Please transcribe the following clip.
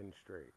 pin straight.